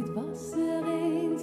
Het was er eens.